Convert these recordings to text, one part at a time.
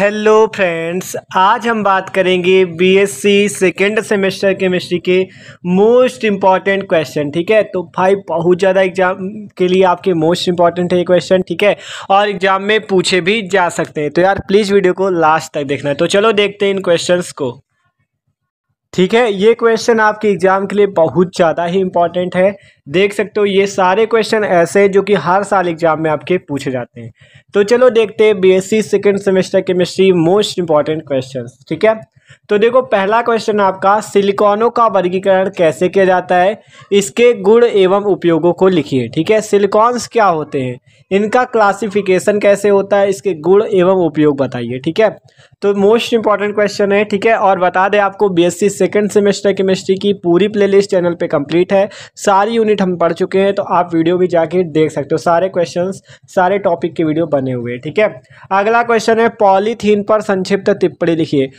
Hello friends आज हम बात करेंगे बीएससी सेकेंड सेमेस्टर केमिस्ट्री के मोस्ट इंपॉर्टेंट क्वेश्चन ठीक है? तो भाई, बहुत ज़्यादा एग्ज़ाम के लिए आपके मोस्ट इंपॉर्टेंट है ये क्वेश्चन ठीक है? और एग्ज़ाम में पूछे भी जा सकते हैं। तो यार प्लीज़ वीडियो को लास्ट तक देखना। है तो चलो देखते हैं इन क्वेश्चंस को। ठीक है, ये क्वेश्चन आपके एग्ज़ाम के लिए बहुत ज़्यादा ही इंपॉर्टेंट है। देख सकते हो, ये सारे क्वेश्चन ऐसे हैं जो कि हर साल एग्ज़ाम में आपके पूछे जाते हैं। तो चलो देखते हैं BSc second semester chemistry most important questions ठीक है? तो देखो, पहला क्वेश्चन आपका, सिलिकॉनों का वर्गीकरण कैसे किया जाता है? इसके गुण एवं उपयोगों को लिखिए, ठीक है? सिलिकॉन्स क्या होते हैं? इनका क्लासिफिकेशन कैसे होता है? इसके गुण एवं उपयोग बताइए, ठीक है? तो मोस्ट इंपॉर्टेंट क्वेश्चन है, ठीक है? और बता दें आपको बीएससी सेकंड सेमेस्टर केमिस्ट्री की पूरी प्लेलिस्ट चैनल पे कंप्लीट है। सारी यूनिट हम पढ़ चुके हैं तो आप वीडियो भी जाके देख सकते हो। सारे क्वेश्चंस सारे टॉपिक के वीडियो बने हुए हैं, ठीक है? अगला क्वेश्चन है, पॉलीथीन पर संक्षिप्त टिप्पणी लिखिए।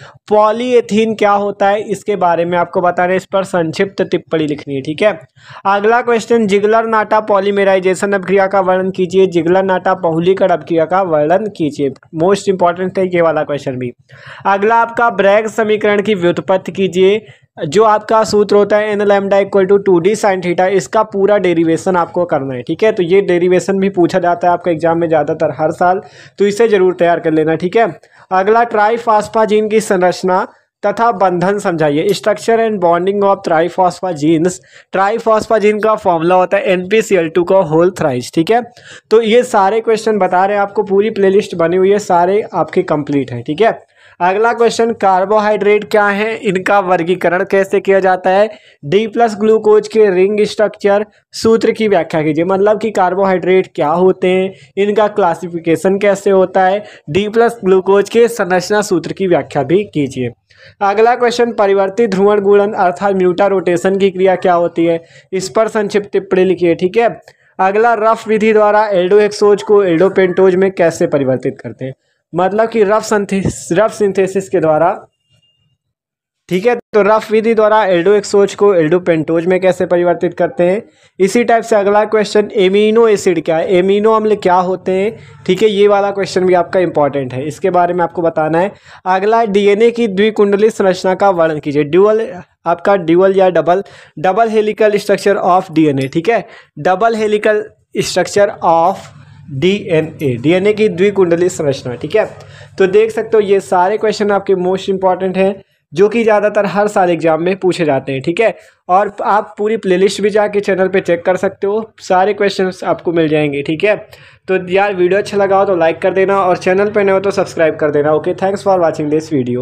पॉलीएथीन क्या होता है, इसके बारे में आपको बताना है। इस पर संक्षिप्त टिप्पणी लिखनी है, ठीक है? अगला क्वेश्चन जिगलर नाटा पॉलीमेराइजेशन अभिक्रिया का वर्णन कीजिए। जिगलर नाटा बहुलीकरण अभिक्रिया का वर्णन कीजिए। मोस्ट इंपॉर्टेंट है, ये वाला क्वेश्चन भी। अगला, आपका ब्रैग समीकरण की व्युत्पत्ति कीजिए। जो आपका सूत्र होता है N lambda equal to two D sine theta इसका पूरा डेरिवेशन आपको करना है, ठीक है? तो ये डेरिवेशन भी पूछा जाता है आपका एग्ज़ाम में ज़्यादातर, हर साल। तो इसे ज़रूर तैयार कर लेना, ठीक है? अगला ट्राईफास्फाजीन की संरचना। तथा बंधन समझाइए। Structure and bonding of triphosphazenes triphosphazene का फॉर्मूला होता है N P C L two का होल थ्राइज ठीक है? तो ये सारे क्वेश्चन बता रहे हैं आपको, पूरी प्लेलिस्ट बनी हुई है, सारे आपके कंप्लीट है, ठीक है? अगला क्वेश्चन कार्बोहाइड्रेट क्या है? इनका वर्गीकरण कैसे किया जाता है? डी प्लस ग्लूकोज के रिंग स्ट्रक्चर सूत्र की व्याख्या कीजिए। मतलब कि कार्बोहाइड्रेट क्या होते हैं? इनका क्लासिफिकेशन कैसे होता है? डी प्लस ग्लूकोज के संरचना सूत्र की व्याख्या भी कीजिए। अगला क्वेश्चन परिवर्तित ध्रुवण गुणन अर्थात म्यूटा रोटेशन की क्रिया क्या होती है? इस पर संक्षिप्त टिप्पणी लिखिए, ठीक है? अगला रफ विधि द्वारा एल्डो एक्सोज को एल्डो पेंटोज में कैसे परिवर्तित करते हैं? मतलब कि रफ संथेस रफ सिंथेसिस के द्वारा। ठीक है तो रफ विधि द्वारा एल्डो एक्सोज को एल्डो पेंटोज में कैसे परिवर्तित करते हैं? इसी टाइप से अगला क्वेश्चन एमिनो एसिड क्या है? एमिनो अम्ल क्या होते हैं? ठीक है, ये वाला क्वेश्चन भी आपका इंपॉर्टेंट है। इसके बारे में आपको बताना है। अगला डीएनए की द्विकुंडली संरचना का वर्णन कीजिए। ड्यूअल आपका ड्यूअल या double double helical structure of DNA ठीक है? Double helical structure of DNA DNA की द्विकुंडली संरचना, ठीक है? तो देख सकते हो, ये सारे क्वेश्चन आपके मोस्ट इंपॉर्टेंट हैं, जो कि ज़्यादातर हर साल एग्ज़ाम में पूछे जाते हैं, ठीक है? और आप पूरी प्लेलिस्ट भी जाके चैनल पे चेक कर सकते हो, सारे क्वेश्चंस आपको मिल जाएँगे, ठीक है? तो यार वीडियो अच्छा लगा हो तो लाइक कर देना और चैनल पे नए हो तो सब्सक्राइब कर देना okay thanks for watching this video